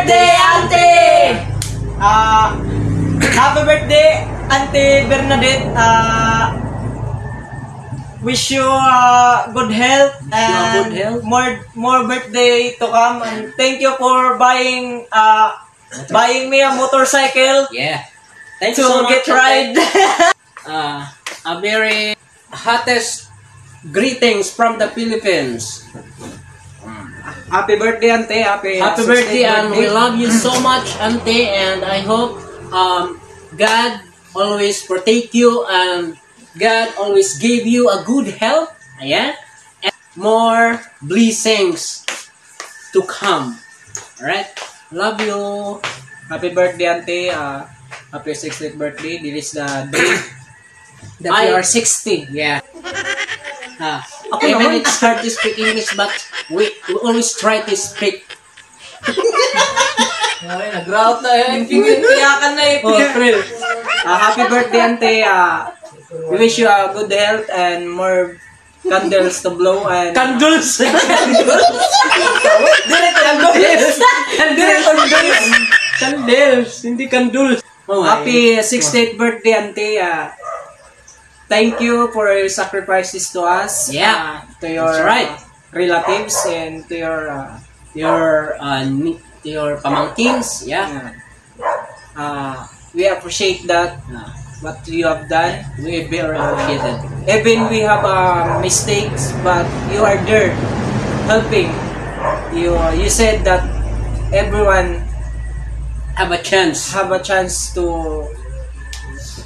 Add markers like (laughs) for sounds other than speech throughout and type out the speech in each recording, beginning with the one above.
birthday, Auntie! Ah, happy birthday, Auntie Bernadette. Ah, wish you uh, good health and good health. more more birthday to come and thank you for buying uh buying me a motorcycle Yeah. Thanks to so much. get ride. Uh, (laughs) a very hottest greetings from the Philippines. Happy birthday, Auntie. Happy, Happy 60th birthday and we birthday. love you so much, Auntie, and I hope um, God always protect you and God always give you a good health, yeah, and more blessings to come. Alright? Love you. Happy birthday, Auntie. Uh, happy 60th birthday. This is the day (coughs) that I- you are 60. Yeah. (laughs) Ah, Even naman. it's hard to speak English, but we, we always try to speak. Ay, nag-route na eh. Piniyakan na eh. Oh, thrill. Uh, happy birthday, Auntie. Uh, we wish you a good health and more candles to blow and Candles! Direct candles. Candles! Candles! Candles! Hindi candles. Oh, Happy 60th birthday, Auntie. Uh, thank you for your sacrifices to us. Yeah, uh, to your that's right. uh, relatives and to your uh, your uh, ni- your pamangkins, yeah. uh, we appreciate that what you have done. we very appreciated. Even we have uh, mistakes, but you are there helping. You uh, you said that everyone Have a chance. have a chance to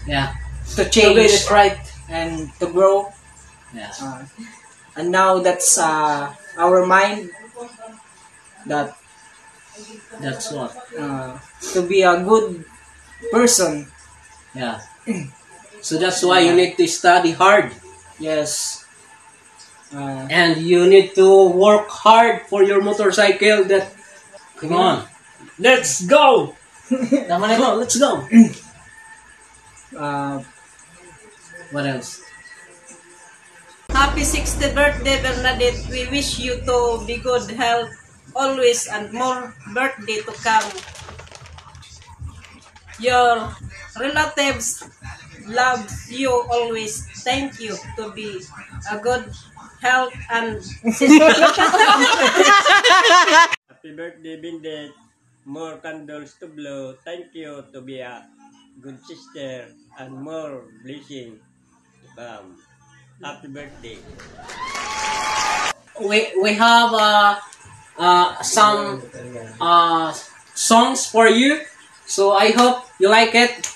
Yeah. to To change it right. And to grow. Yeah. Uh, and now that's uh, our mind that That's what. uh, to be a good person. Yeah. (clears throat) So that's why you need to study hard. Yes. Uh, And you need to work hard for your motorcycle that come on. Let's go! (laughs) Come on, let's go. (clears throat) uh, What else? Happy 60th birthday, Bernadette. We wish you to be good health always and more birthday to come. Your relatives love you always. Thank you to be a good health and (laughs) Happy birthday, Bindet. More candles to blow. Thank you to be a good sister and more blessing come. Happy birthday. we we have uh, uh, some uh, songs for you. So I hope you like it.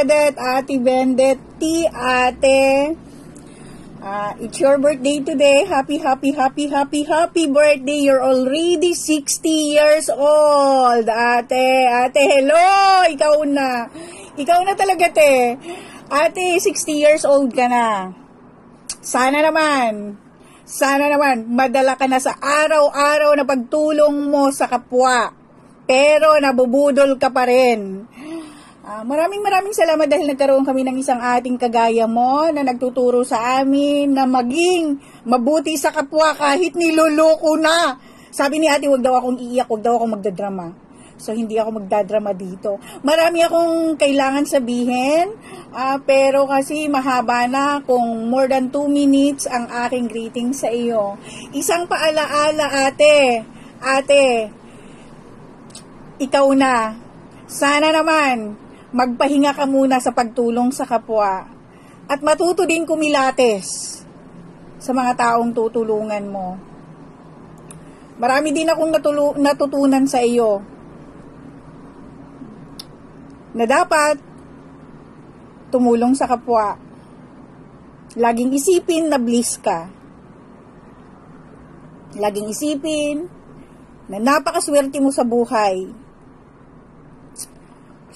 Bernadette, Ate Bendetti, Ate Ah, it's your birthday today. Happy, happy, happy, happy, happy birthday. You're already 60 years old. Ate, ate, hello! Ikaw na. Ikaw na talaga, te. Ate, 60 years old ka na. Sana naman, sana naman, madala ka na sa araw-araw na pagtulong mo sa kapwa. Pero nabubudol ka pa rin. Ah, maraming maraming salamat dahil nagkaroon kami ng isang ating kagaya mo na nagtuturo sa amin na maging mabuti sa kapwa kahit niloloko na. Sabi ni ate, wag daw akong iiyak, wag daw akong magdadrama. So, hindi ako magdadrama dito. Marami akong kailangan sabihin, ah, pero kasi mahaba na kung more than 2 minutes ang aking greeting sa iyo. Isang paalaala, ate. Ate, ikaw na. Sana naman, magpahinga ka muna sa pagtulong sa kapwa. At matuto din kumilates sa mga taong tutulungan mo. Marami din akong natulu- natutunan sa iyo. Na dapat tumulong sa kapwa. Laging isipin na bliss ka. Laging isipin na napakaswerte mo sa buhay.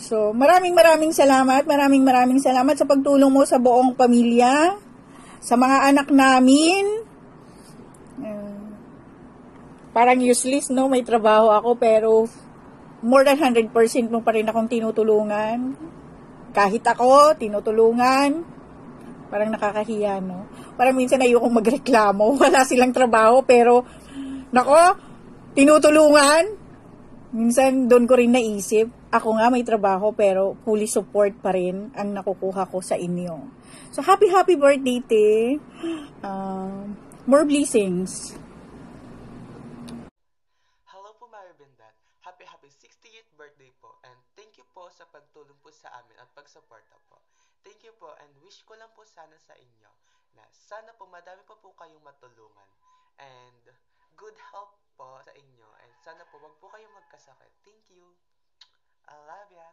So, maraming maraming salamat, maraming maraming salamat sa pagtulong mo sa buong pamilya, sa mga anak namin. Uh, parang useless, no? May trabaho ako, pero more than 100% mo pa rin akong tinutulungan. Kahit ako, tinutulungan. Parang nakakahiya, no? Parang minsan ayokong magreklamo. (laughs) Wala silang trabaho, pero, nako, tinutulungan. Minsan, doon ko rin naisip, ako nga may trabaho, pero fully support pa rin ang nakukuha ko sa inyo. So, happy, happy birthday, te. Um, more blessings. Hello po Mary Bendat. Happy happy 68th birthday po and thank you po sa pagtulong po sa amin at pagsuporta po. Thank you po and wish ko lang po sana sa inyo na sana po madami pa po kayong matulungan and good health po sa inyo and sana po wag po kayong magkasakit. Thank you. I love ya.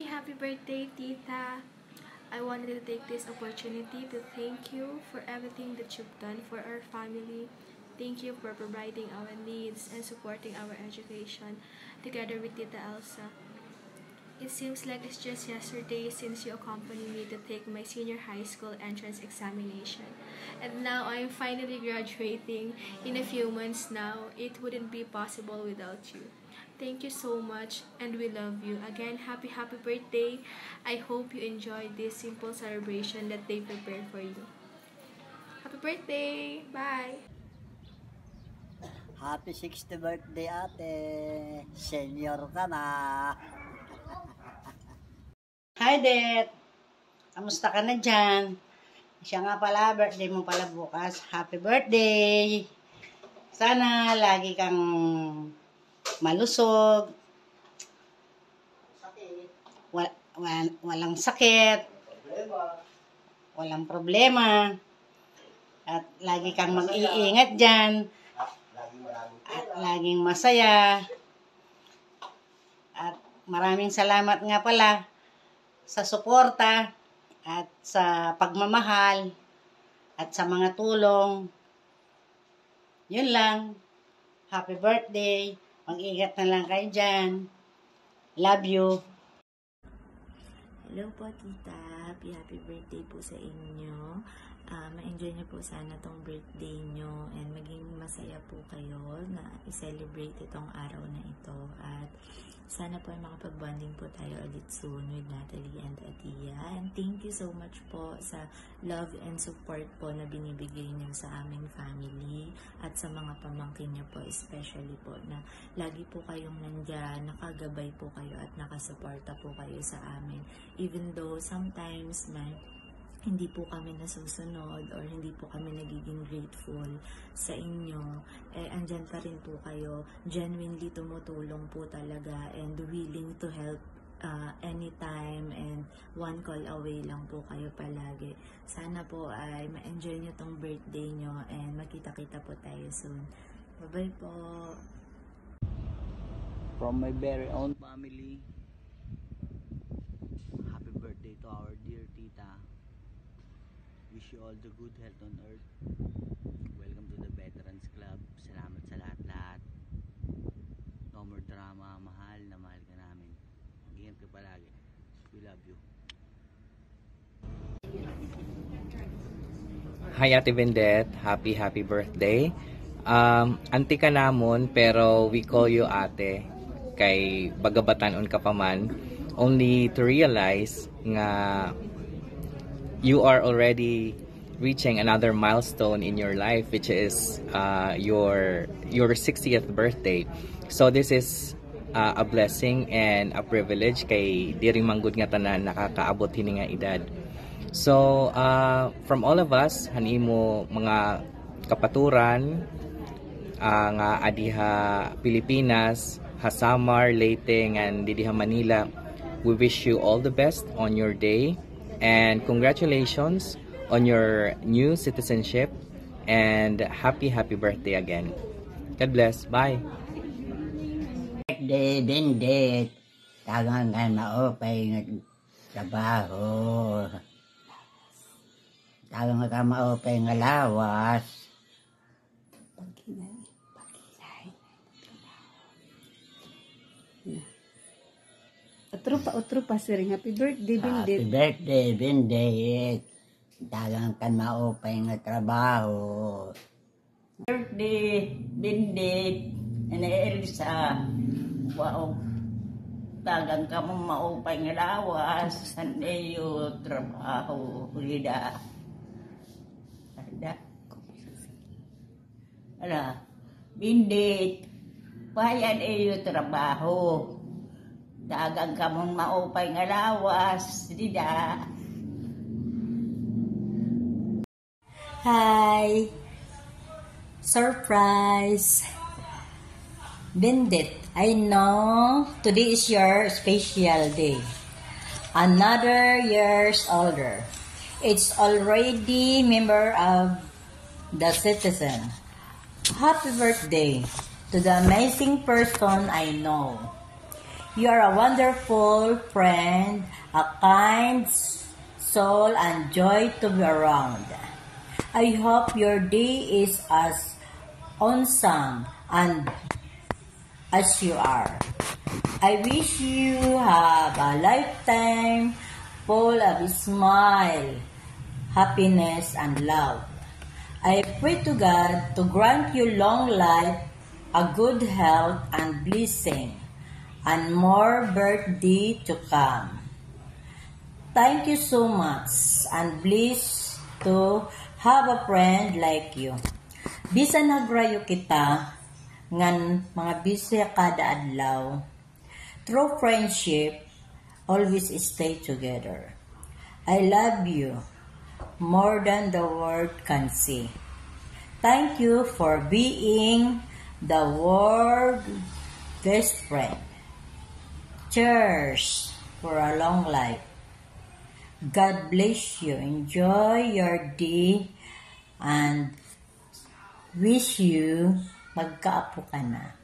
Happy birthday, Tita. I wanted to take this opportunity to thank you for everything that you've done for our family. Thank you for providing our needs and supporting our education together with Tita Elsa. It seems like it's just yesterday since you accompanied me to take my senior high school entrance examination. And now I'm finally graduating in a few months now. It wouldn't be possible without you. Thank you so much and we love you. Again, happy happy birthday. I hope you enjoyed this simple celebration that they prepared for you. Happy birthday! Bye! Happy 60th birthday ate. Senior ka na. Hi, Det. Kamusta ka na dyan? Siya nga pala, birthday mo pala bukas. Happy birthday! Sana lagi kang malusog. Wa- wa- walang sakit. Walang problema. At lagi kang mag-iingat dyan. At laging masaya. At maraming salamat nga pala sa suporta at sa pagmamahal at sa mga tulong. Yun lang. Happy birthday. Mag-ingat na lang kayo dyan. Love you. Hello po, tita. Happy, happy birthday po sa inyo. Ah, ma-enjoy niyo po sana tong birthday niyo and maging masaya po kayo na i-celebrate itong araw na ito. At sana po ay makapag-bonding po tayo ulit soon with Natalie and Atia. And thank you so much po sa love and support po na binibigay niyo sa aming family at sa mga pamangkin niyo po especially po na lagi po kayong nandyan, nakagabay po kayo at nakasuporta po kayo sa amin. Even though sometimes man, hindi po kami nasusunod or hindi po kami nagiging grateful sa inyo, eh andyan pa rin po kayo, genuinely tumutulong po talaga and willing to help uh, anytime and one call away lang po kayo palagi. Sana po ay ma-enjoy nyo tong birthday nyo and magkita-kita po tayo soon. Bye-bye po! From my very own family, happy birthday to our dear tita. Wish you all the good health on earth. Welcome to the Veterans Club. Salamat sa lahat-lahat. No more drama. Mahal na mahal ka namin. Mag-ingat ka palagi. We love you. Hi Ate Vendette, happy happy birthday. Um, anti ka namon pero we call you ate kay bagabatanon ka pa man only to realize nga you are already reaching another milestone in your life which is uh, your your 60th birthday. So this is uh, a blessing and a privilege kay diri manggod nga tanan nakakaabot hini nga edad. So, uh, from all of us, hanimo mga kapaturan, uh, nga adiha Pilipinas, Hasamar, Leyte, and didiha Manila, we wish you all the best on your day and congratulations on your new citizenship and happy happy birthday again. God bless. Bye. Bindit. Tagang ka maupay nga trabaho. Tagang ka maupay nga lawas. Otro pa, otro pa, sir. Happy birthday, Happy Bindit. birthday, Bindit. Tagang ka maupay nga trabaho. Birthday, Bindit. Ina sa wow. Tagang ka mong maupay nga lawas. Sandeyo, trabaho. Rida. Rida. Ala, Bindit. Payan iyo trabaho. Dagang ka mong maupay nga lawas. Rida. Hi! Surprise! Bindit, I know today is your special day. Another years older. It's already member of the citizen. Happy birthday to the amazing person I know. You are a wonderful friend, a kind soul, and joy to be around. I hope your day is as awesome and as you are. I wish you have a lifetime full of smile, happiness, and love. I pray to God to grant you long life, a good health, and blessing, and more birthday to come. Thank you so much and blessed to have a friend like you. Bisan nagrayo kita, ngan mga bisya kada adlaw. Through friendship, always stay together. I love you more than the word can say. Thank you for being the world best friend. Cheers for a long life. God bless you. Enjoy your day and wish you magkaapo ka na.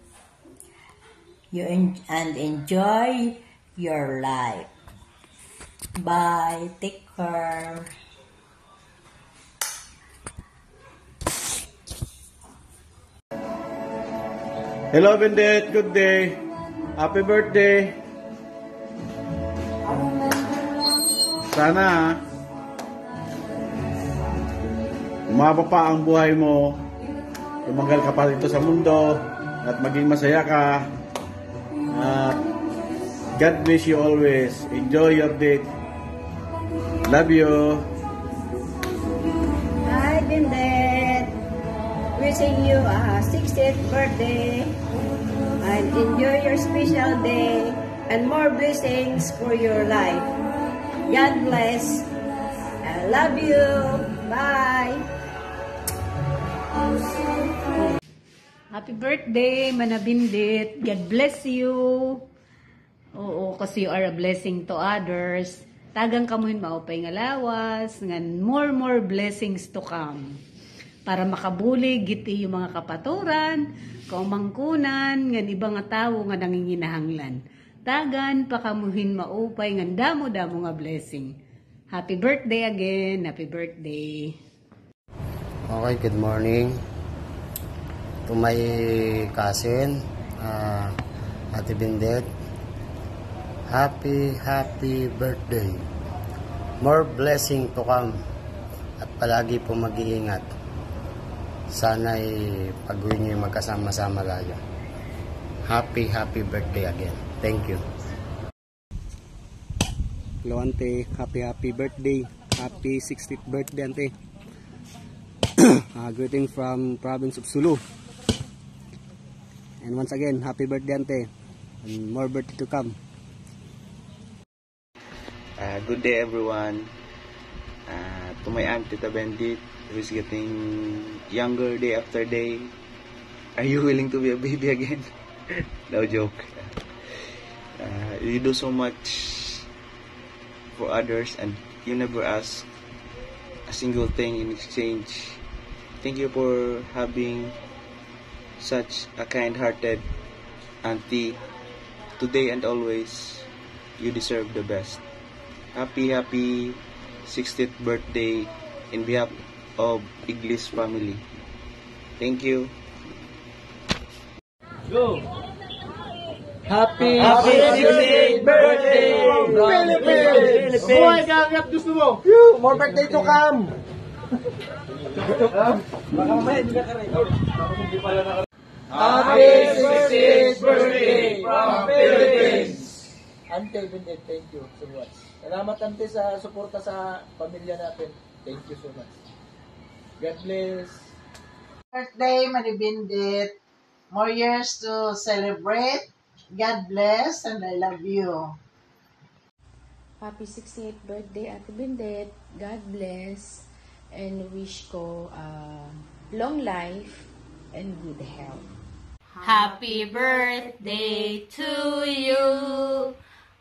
You en- and enjoy your life. Bye. Take care. Hello, Bendet. Good day. Happy birthday. Sana umaba pa ang buhay mo, tumagal ka pa dito sa mundo, at maging masaya ka. At God bless you always. Enjoy your date. Love you. Hi, Bindet. Wishing you a 60th birthday and enjoy your special day and more blessings for your life. God bless. I love you. Bye. Happy birthday, Manabindit. God bless you. Oo, kasi you are a blessing to others. Tagang kamuhin maupay nga lawas, more more blessings to come. Para makabuli, giti yung mga kapaturan, kaumangkunan, ngan ibang nga tao nga nanginginahanglan. Tagan, pakamuhin maupay, ngan damo-damo nga blessing. Happy birthday again, happy birthday. Okay, good morning to my cousin, uh, Ate Bindet. Happy, happy birthday. More blessing to come. At palagi po mag-iingat. Sana'y pag-uwi niyo magkasama-sama lalo. Happy, happy birthday again. Thank you. Hello, Ante. Happy, happy birthday. Happy 60th birthday, Ante. uh, (clears throat) greeting from province of Sulu. And once again, happy birthday, Ante. And more birthday to come. Uh, good day everyone. Uh, to my aunt Tita Bendit who is getting younger day after day. Are you willing to be a baby again? (laughs) no joke. Uh, you do so much for others and you never ask a single thing in exchange. Thank you for having such a kind-hearted auntie today and always. You deserve the best. Happy, happy 60th birthday in behalf of Iglis family. Thank you. Go! Happy, Happy 60th birthday from Philippines! Philippines! Boy, gagap gusto mo! More birthday to come! Baka mamaya hindi ka record hindi pala naka... Happy 60th birthday from Philippines! Ante, Bindet, thank you so much. Salamat Ante sa suporta sa pamilya natin. Thank you so much. God bless. birthday, Maribindit. More years to celebrate. God bless and I love you. Happy 68th birthday, Ate Bendet. God bless. And wish ko uh, long life and good health. Happy birthday to you.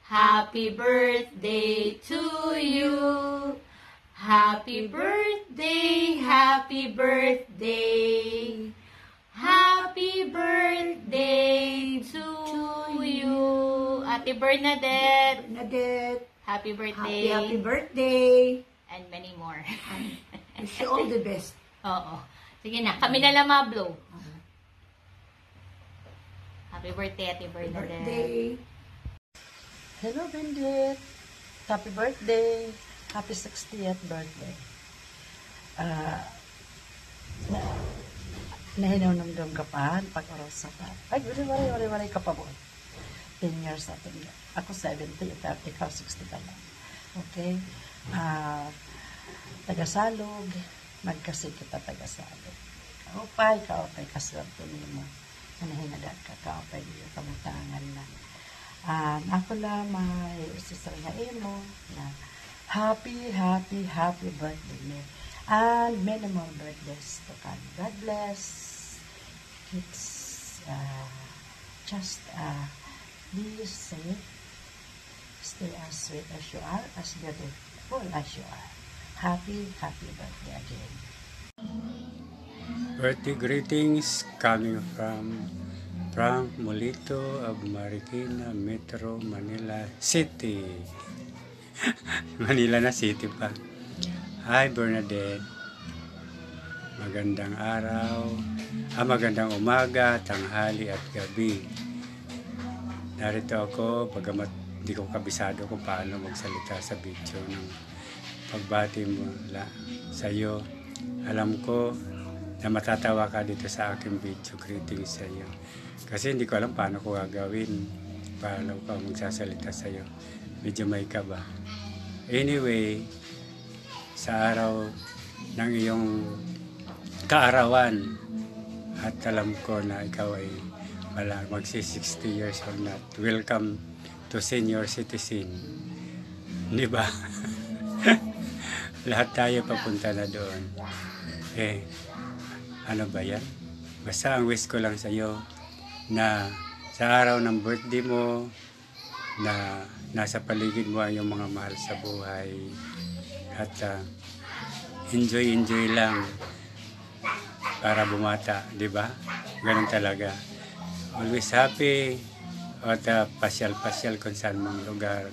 Happy birthday to you. Happy birthday, happy birthday. Happy birthday to you. Ate Bernadette. Bernadette. Happy birthday. Happy, happy birthday. And many more. Wish you all the best. (laughs) Oo. Sige na, kami na lang mablow. Happy birthday, Ate Bernadette. Birthday. Hello, Bendit. Happy birthday. Happy 60th birthday. Ah, na, nahinunumdum ka pa, pag-arosa pa. Ay, wala, wala, wala, wala ka pa po. 10 years natin. Ako 70, ikaw, ikaw 60 pa lang. Okay? Ah, tagasalog, magkasi kita tagasalog. Kaupay, kaupay, kaswerte mo. Nanahinadat ka, kaupay, dito kamutangan na. Um, ako lang may sister nga imo na happy, happy, happy birthday me. And many more birthdays to come. God bless. It's uh, just uh, be safe. Stay as sweet as you are, as beautiful as you are. Happy, happy birthday again. Birthday greetings coming from Frank Molito of Marikina, Metro Manila City. (laughs) Manila na city pa. Hi Bernadette. Magandang araw. Ah, magandang umaga, tanghali at gabi. Narito ako, pagamat hindi ko kabisado kung paano magsalita sa video ng pagbati mo la, sa iyo. Alam ko na matatawa ka dito sa aking video. Greetings sa iyo. Kasi hindi ko alam paano ko gagawin. Paano ko magsasalita sa iyo. Medyo may ka ba? Anyway, sa araw ng iyong kaarawan at alam ko na ikaw ay wala, magsi 60 years old na. Welcome to senior citizen. Di ba? (laughs) Lahat tayo papunta na doon. Eh, ano ba yan? Basta ang wish ko lang sa iyo na sa araw ng birthday mo, na nasa paligid mo ay yung mga mahal sa buhay at ah, enjoy enjoy lang para bumata, di ba? Ganun talaga. Always happy at ah, pasyal-pasyal kung saan mang lugar.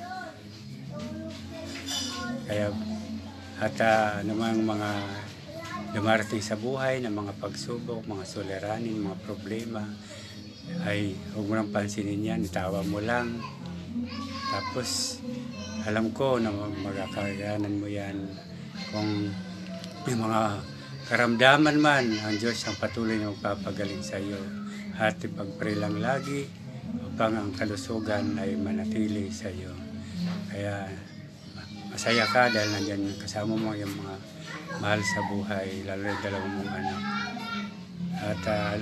Kaya at uh, namang mga dumarating sa buhay ng mga pagsubok, mga suliranin, mga problema, ay huwag mo nang pansinin yan, itawa mo lang. Tapos, alam ko na magkakaganan mo yan. Kung may mga karamdaman man, ang Diyos ang patuloy na magpapagaling sa iyo. At ipagpray lang lagi upang ang kalusugan ay manatili sa iyo. Kaya masaya ka dahil nandyan kasama mo yung mga mahal sa buhay, lalo yung dalawang mong anak. At ah,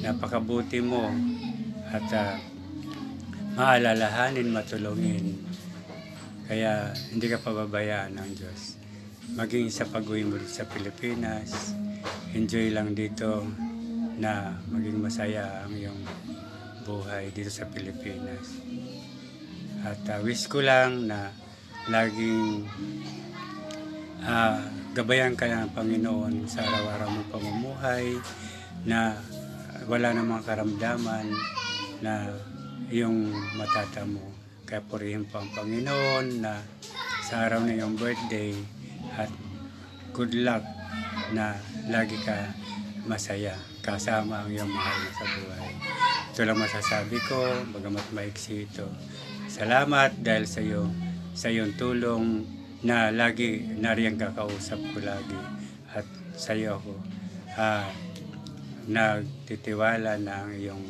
napakabuti mo at uh, maalalahanin, matulungin. Kaya hindi ka pababayaan ng Diyos. Maging sa pag-uwi mo sa Pilipinas, enjoy lang dito na maging masaya ang iyong buhay dito sa Pilipinas. At uh, wish ko lang na laging uh, gabayan ka ng Panginoon sa araw-araw mong pamumuhay na wala namang karamdaman na yung matata mo. Kaya purihin po ang Panginoon na sa araw na iyong birthday at good luck na lagi ka masaya kasama ang iyong mahal na sa buhay. Ito lang masasabi ko, bagamat maiksi ito. Salamat dahil sa iyo, sa iyong tulong na lagi nariyan kakausap ko lagi at sa iyo ako. Ah, nagtitiwala na ang iyong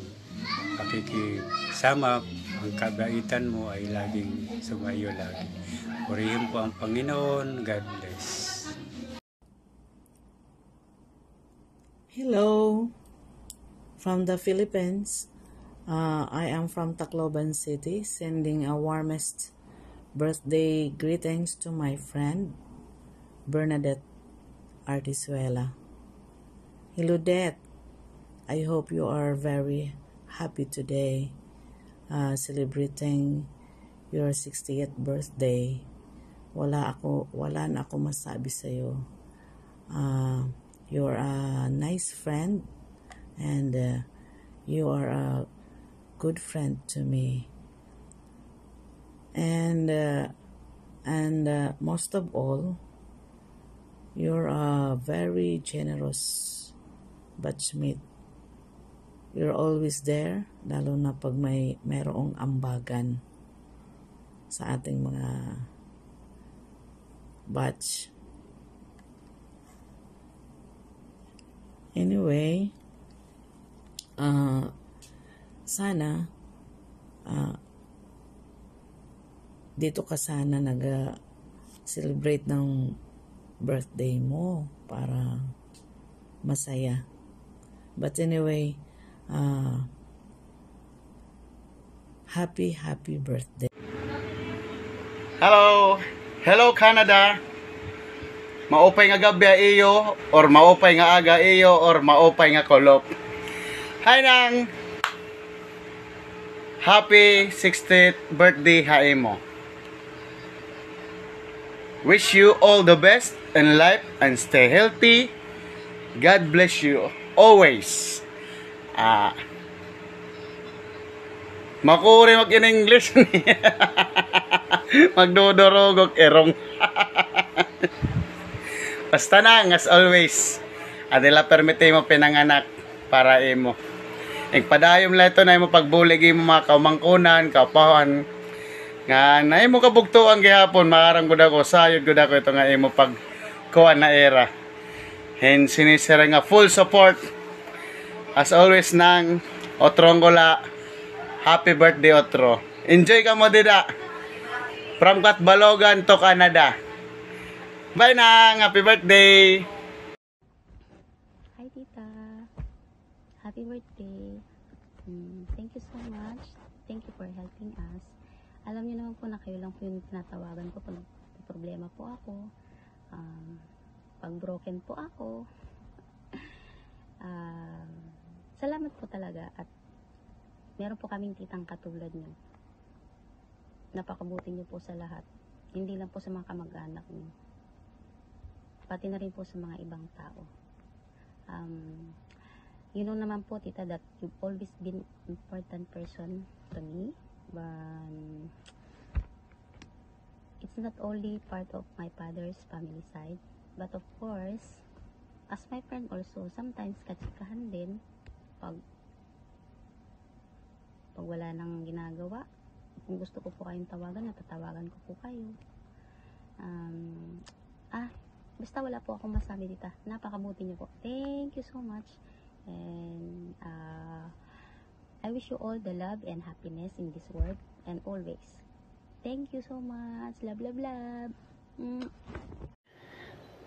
pakikisama, ang kabaitan mo ay laging sumayo lagi. Purihin po ang Panginoon. God bless. Hello from the Philippines. Uh, I am from Tacloban City, sending a warmest birthday greetings to my friend Bernadette Artisuela. Hello, Dad. I hope you are very happy today, uh, celebrating your 60th birthday. Wala ako, wala na ako masabi sa iyo. Uh, you're a nice friend and uh, you are a good friend to me. And uh, and uh, most of all, you're a very generous batchmate. You're always there, lalo na pag may merong ambagan sa ating mga batch. Anyway, uh, sana uh, dito ka sana nag-celebrate ng birthday mo para masaya. But anyway, uh, happy, happy birthday. Hello! Hello Canada! Maupay nga gabi iyo or maupay nga aga iyo or maupay nga kolop. Hi nang! Happy 60th birthday haimo. Wish you all the best in life and stay healthy. God bless you always. Ah. Makuri mag in English. (laughs) Magdodorogok erong. (laughs) Basta na, as always. Adela permite mo pinanganak para imo. Igpadayom la ito na imo pagbulig imo mga kaumangkunan, kapahan. Nga na imo kabugtuan gihapon, maarang gud ako, sayod gud ako ito nga imo pag kuan na era. And sinisira nga full support as always nang Otrongola happy birthday Otro enjoy ka mo dida from Katbalogan to Canada bye nang happy birthday Hi, Tita. Happy birthday. Mm, thank you so much. Thank you for helping us. Alam niyo naman po na kayo lang po yung tinatawagan ko pag problema po ako. Um, pag broken po ako. um, salamat po talaga at meron po kaming titang katulad niyo. napakabuti niyo po sa lahat. Hindi lang po sa mga kamag-anak niyo. Pati na rin po sa mga ibang tao. Um, you know naman po, tita, that you've always been important person to me. But it's not only part of my father's family side, but of course, as my friend also, sometimes katsikahan din pag pag wala nang ginagawa. Kung gusto ko po kayong tawagan, natatawagan ko po kayo. Um, ah, basta wala po akong masabi dito. Napakabuti niyo po. Thank you so much. And uh, I wish you all the love and happiness in this world and always. Thank you so much. Love, love, love. Mm.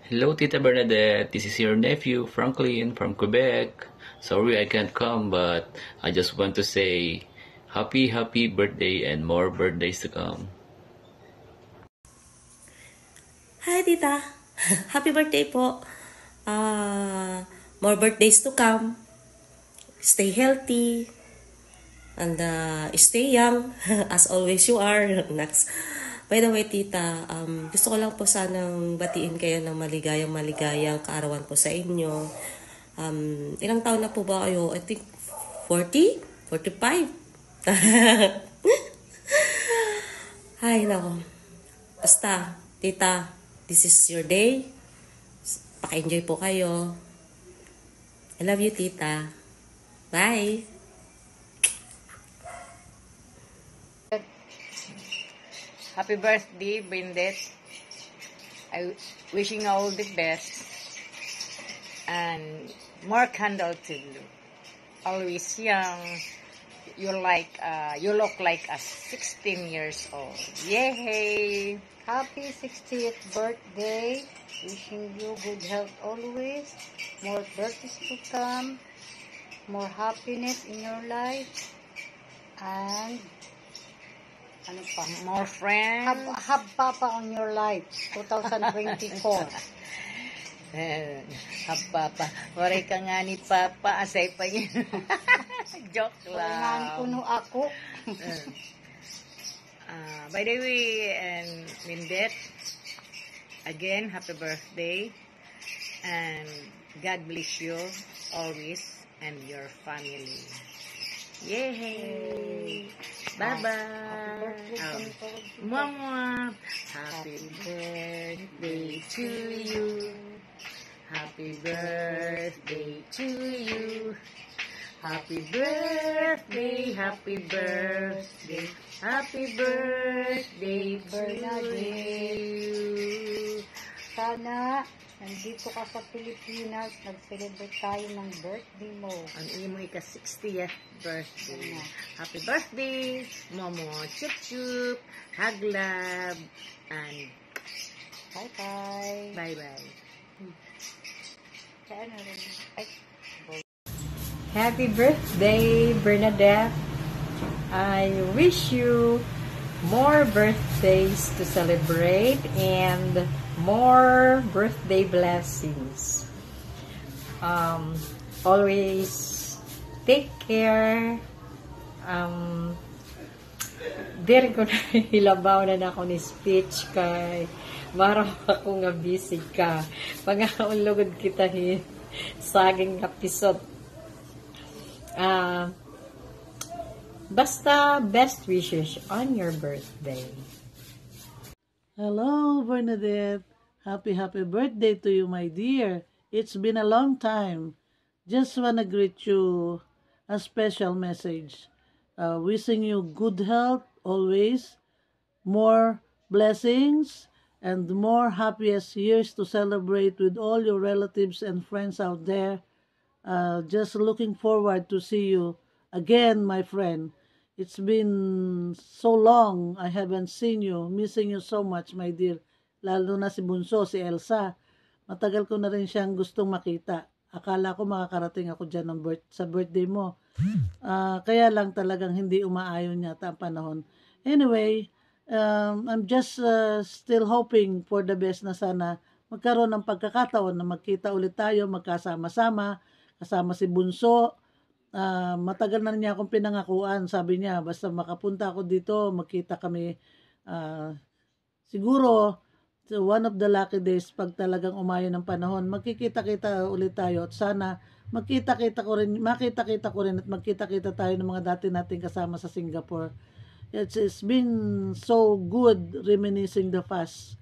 Hello, Tita Bernadette. This is your nephew, Franklin, from Quebec. Sorry I can't come, but I just want to say happy, happy birthday and more birthdays to come. Hi, tita. (laughs) Happy birthday po. Ah, more birthdays to come. Stay healthy. And uh, stay young. (laughs) As always you are. (laughs) Next. By the way, tita, um, gusto ko lang po sanang batiin kayo ng maligayang maligayang kaarawan po sa inyo. Um, ilang taon na po ba kayo? I think 40? 45? (laughs) Ay, nako. Basta, tita, this is your day. Paka-enjoy po kayo. I love you, tita. Bye! Happy birthday, Brindet. I wishing all the best and more candle to you. Always young. You like uh, you look like a 16 years old. Yay! Happy 60th birthday. Wishing you good health always. More birthdays to come. More happiness in your life. And ano pa? More friends. Have, have Papa on your life. 2024. (laughs) Eh, Papa, waray ka nga ni Papa, asay pa yun. (laughs) Joke lang. kuno ako. Uh, by the way, and Mindet, again, happy birthday. And God bless you always and your family. Yay! Bye-bye! Oh. Mwah, Happy birthday to you. Happy birthday to you. Happy birthday, happy birthday, happy birthday to you. Sana nandito ka sa Pilipinas, nag-celebrate tayo ng birthday mo. Ang imo ika 60th birthday. Happy birthday, Momo Chup Chup, Hug Love, and Bye-bye. bye-bye. Kaya ano rin. Ay, Happy birthday, Bernadette. I wish you more birthdays to celebrate and more birthday blessings. Um, always take care. Um, Diri ko na (laughs) hilabaw na ako ni speech kay Maraw ako nga busy ka. Pag-aulugod kita hi saging episode. Ah, basta best wishes on your birthday. Hello, Bernadette. Happy, happy birthday to you, my dear. It's been a long time. Just wanna greet you a special message. Uh, wishing you good health always, more blessings, and more happiest years to celebrate with all your relatives and friends out there. Uh, just looking forward to see you again, my friend. It's been so long I haven't seen you. Missing you so much, my dear. Lalo na si Bunso, si Elsa. Matagal ko na rin siyang gustong makita. Akala ko makakarating ako dyan ng birth, sa birthday mo. Ah, kaya lang talagang hindi umaayon yata ang panahon. Anyway, um, I'm just uh, still hoping for the best na sana magkaroon ng pagkakataon na magkita ulit tayo, magkasama-sama, kasama si Bunso, ah, matagal na niya akong pinangakuan. Sabi niya, basta makapunta ako dito, magkita kami. ah, siguro, so one of the lucky days, pag talagang umayo ng panahon, magkikita-kita ulit tayo. At sana, magkita-kita ko rin, makita-kita ko rin at magkita-kita tayo ng mga dati nating kasama sa Singapore. It's, it's been so good reminiscing the past.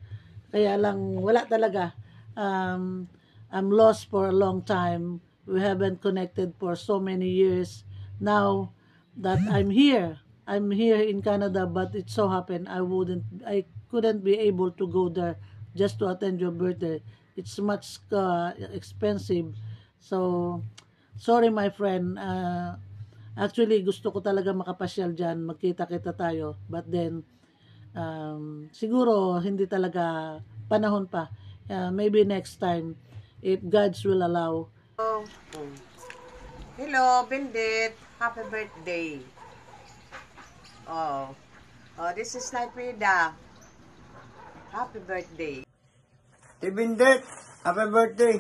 Kaya lang, wala talaga. Um, I'm lost for a long time. We haven't connected for so many years. Now that I'm here, I'm here in Canada, but it so happened I wouldn't, I couldn't be able to go there just to attend your birthday. It's much uh, expensive. So, sorry my friend. Uh, actually, gusto ko talaga makapasyal dyan. Magkita-kita tayo. But then, um, siguro hindi talaga panahon pa. Uh, maybe next time, if God's will allow. Hello, Bindit. Happy birthday. Oh. Oh, this is Frida. Happy birthday. Tibindet, happy birthday.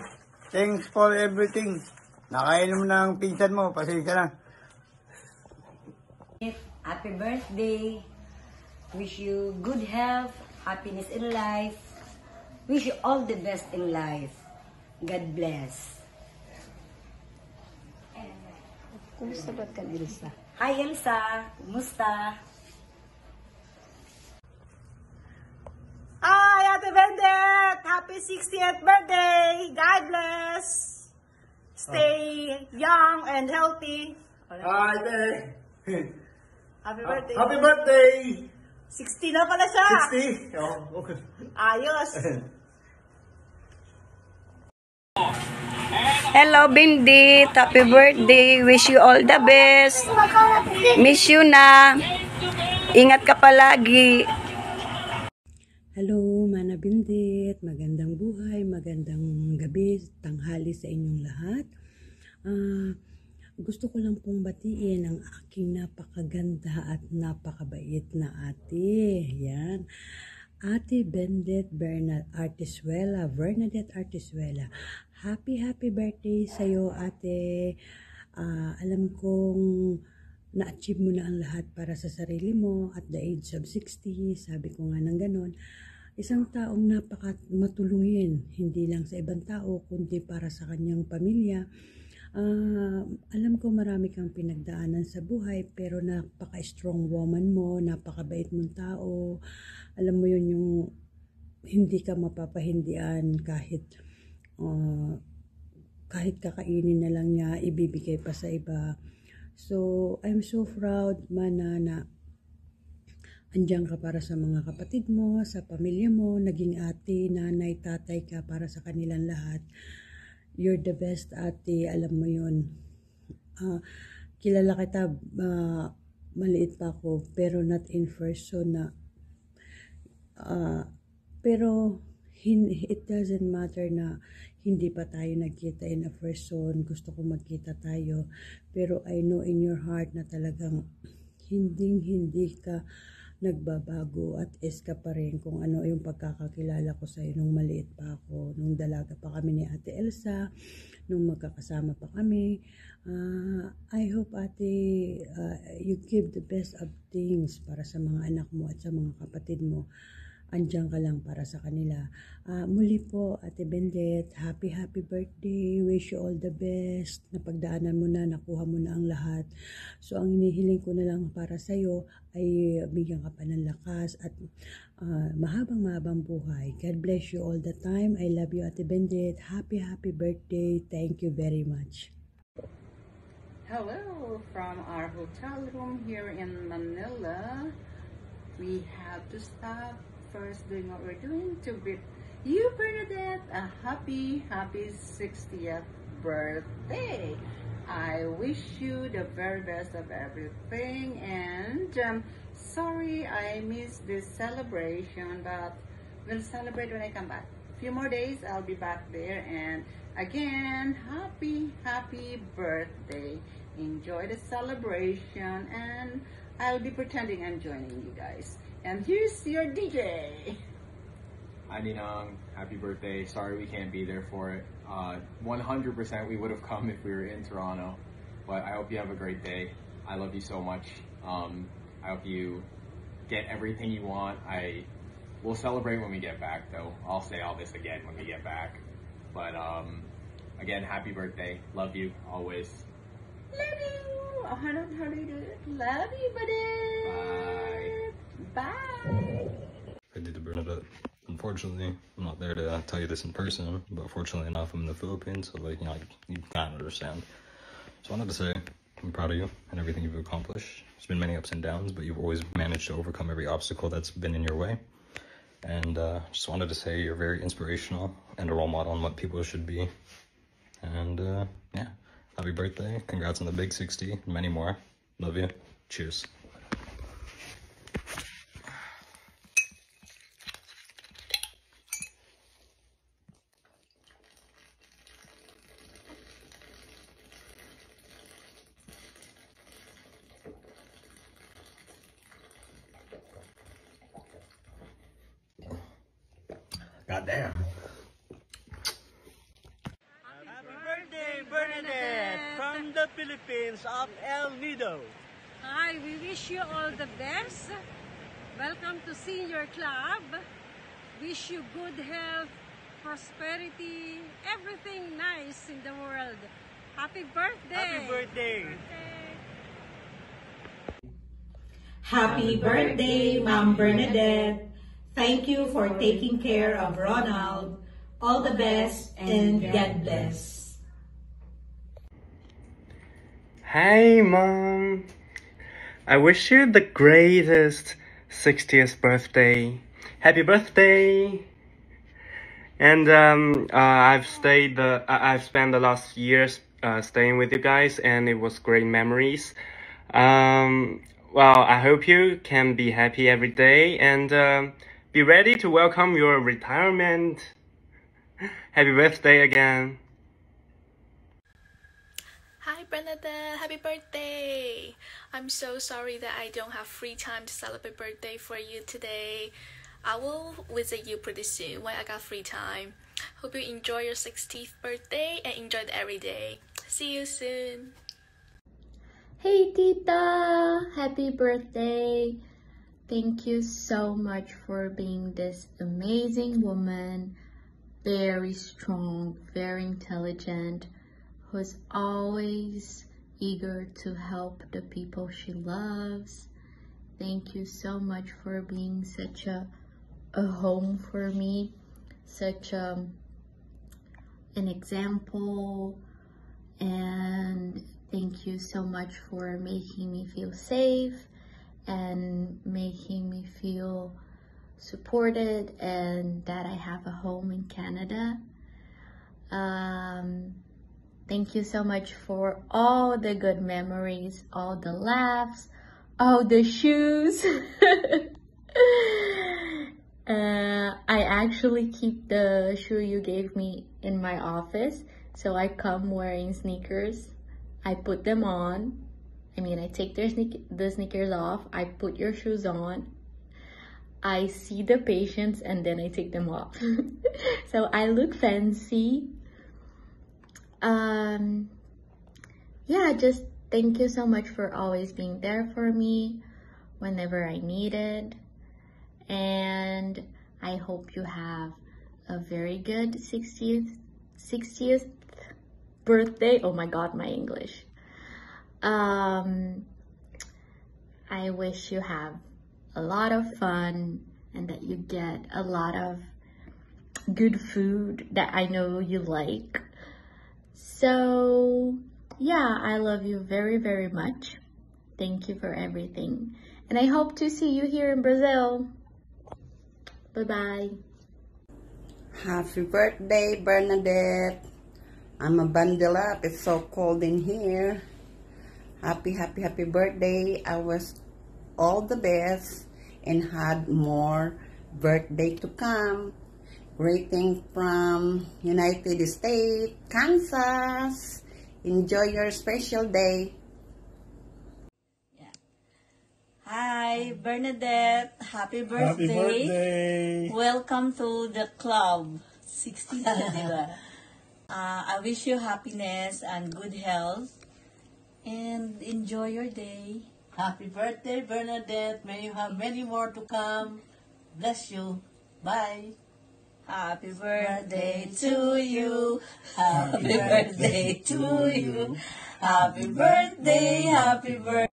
Thanks for everything. Nakainom ng pinsan mo, pasensya na. Happy birthday. Wish you good health, happiness in life. Wish you all the best in life. God bless. Kumusta ba't ka, Elsa? Hi Elsa, kumusta? Hi, Ate Bendet! Happy 60th birthday! God bless! Stay young and healthy. Hi, te. Happy birthday. Happy birthday! 60 na pala siya. 60? Oh, okay. Ayos. (laughs) Hello, Bindit. Happy birthday. Wish you all the best. Miss you na. Ingat ka palagi. Hello, Mana Bindit. Magandang buhay, magandang gabi, tanghali sa inyong lahat. Ah, gusto ko lang pong batiin ang aking napakaganda at napakabait na ate. Yan. Ate Bendit Bernard Artisuela, Bernadette Artisuela. Happy, happy birthday sa'yo, ate. Ah, alam kong na-achieve mo na ang lahat para sa sarili mo at the age of 60. Sabi ko nga ng ganon. Isang taong napaka matulungin, hindi lang sa ibang tao, kundi para sa kanyang pamilya. Ah, alam ko marami kang pinagdaanan sa buhay, pero napaka-strong woman mo, napakabait mong tao. Alam mo yun yung hindi ka mapapahindian kahit ah, kahit kakainin na lang niya, ibibigay pa sa iba. So, I'm so proud, Mana, na andyan ka para sa mga kapatid mo, sa pamilya mo, naging ate, nanay, tatay ka para sa kanilang lahat. You're the best ate, alam mo yun. Ah, kilala kita, ah, maliit pa ako, pero not in person na Ah, pero hin- it doesn't matter na hindi pa tayo nagkita in a person, gusto ko magkita tayo, pero I know in your heart na talagang hindi hindi ka nagbabago at is ka pa rin kung ano yung pagkakakilala ko sa'yo nung maliit pa ako, nung dalaga pa kami ni Ate Elsa, nung magkakasama pa kami. Ah, I hope ate ah, you give the best of things para sa mga anak mo at sa mga kapatid mo andyan ka lang para sa kanila. Ah, muli po, Ate Bendet, happy happy birthday. Wish you all the best. Napagdaanan mo na, nakuha mo na ang lahat. So, ang hinihiling ko na lang para sa iyo ay bigyan ka pa ng lakas at ah, mahabang mahabang buhay. God bless you all the time. I love you, Ate Bendet. Happy happy birthday. Thank you very much. Hello from our hotel room here in Manila. We have to stop first doing what we're doing to bid you, Bernadette, a happy, happy 60th birthday. I wish you the very best of everything and um, sorry I missed this celebration but we'll celebrate when I come back. A few more days I'll be back there and again happy happy birthday enjoy the celebration and I'll be pretending I'm joining you guys and here's your DJ Hi Ninong, happy birthday. Sorry we can't be there for it. Uh, 100% we would have come if we were in Toronto. But I hope you have a great day. I love you so much. Um, I hope you get everything you want. I will celebrate when we get back, though. I'll say all this again when we get back. But um, again, happy birthday. Love you always. Love you. How do, how do you do it? Love you, buddy. Bye. I did to Bernadette. Unfortunately, I'm not there to tell you this in person, but fortunately enough, I'm in the Philippines, so like you know, you understand. So I wanted to say I'm proud of you and everything you've accomplished. It's been many ups and downs, but you've always managed to overcome every obstacle that's been in your way. And uh, just wanted to say you're very inspirational and a role model on what people should be. And uh, yeah, happy birthday! Congrats on the big 60, and many more. Love you. Cheers. Goddamn. birthday, Bernadette, from the Philippines of El Nido. Hi, we wish you all the best. Welcome to Senior Club. Wish you good health, prosperity, everything nice in the world. Happy birthday! Happy birthday! Happy birthday, Mom Bernadette. Thank you for taking care of Ronald. All the best and God bless. Hey, Mom. I wish you the greatest 60th birthday. Happy birthday! And um, uh, I've stayed the I- I've spent the last years uh, staying with you guys, and it was great memories. Um, well, I hope you can be happy every day and um be ready to welcome your retirement. (laughs) Happy birthday again. Hi Bernadette, happy birthday! I'm so sorry that I don't have free time to celebrate birthday for you today. I will visit you pretty soon when I got free time. Hope you enjoy your 60th birthday and enjoy every day. See you soon. Hey Tita! Happy birthday! Thank you so much for being this amazing woman, very strong, very intelligent, who's always eager to help the people she loves. Thank you so much for being such a, a home for me, such a, an example, and thank you so much for making me feel safe and making me feel supported and that I have a home in Canada. Um, thank you so much for all the good memories, all the laughs, all the shoes. (laughs) uh, I actually keep the shoe you gave me in my office, so I come wearing sneakers. I put them on. I mean, I take their the sneakers off. I put your shoes on. I see the patients and then I take them off. (laughs) so I look fancy. Um, yeah, just thank you so much for always being there for me whenever I needed. And I hope you have a very good 60th 60th birthday. Oh my god, my English. Um I wish you have a lot of fun and that you get a lot of good food that I know you like. So, yeah, I love you very, very much. Thank you for everything. And I hope to see you here in Brazil. Bye bye. Happy birthday, Bernadette. I'm a bundle up. It's so cold in here. Happy, happy, happy birthday. I was all the best and had more birthday to come. Greeting from United States, Kansas. Enjoy your special day. Hi, Bernadette. Happy birthday. birthday. Welcome to the club. 60 na, di ba? Uh, I wish you happiness and good health. and enjoy your day. Happy birthday, Bernadette. May you have many more to come. Bless you. Bye. Happy birthday to you. Happy birthday to you. Happy birthday, happy birthday.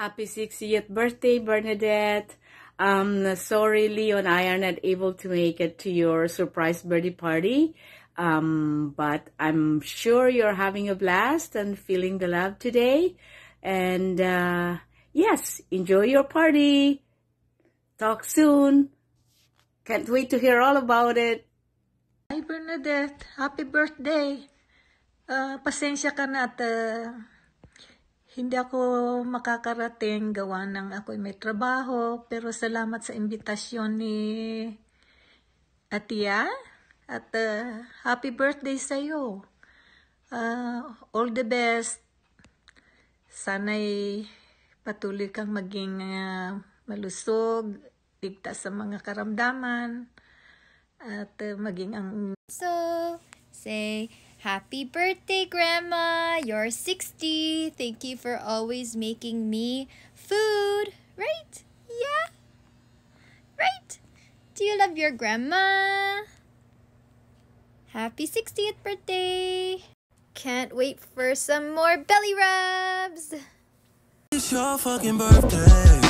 Happy 60th birthday, Bernadette. Um, sorry, Leo and I are not able to make it to your surprise birthday party. Um, but I'm sure you're having a blast and feeling the love today. And, uh, yes, enjoy your party. Talk soon. Can't wait to hear all about it. Hi Bernadette, happy birthday. Ah, pasensya ka na at ah, hindi ako makakarating gawa ng ako'y may trabaho pero salamat sa imbitasyon ni Atia at ah, happy birthday sa iyo. all the best. Sana'y patuloy kang maging ah, malusog, ligtas sa mga karamdaman at ah, maging ang So, say, Happy birthday, Grandma! You're 60. Thank you for always making me food. Right? Yeah? Right? Do you love your grandma? Happy 60th birthday! Can't wait for some more belly rubs! It's your fucking birthday.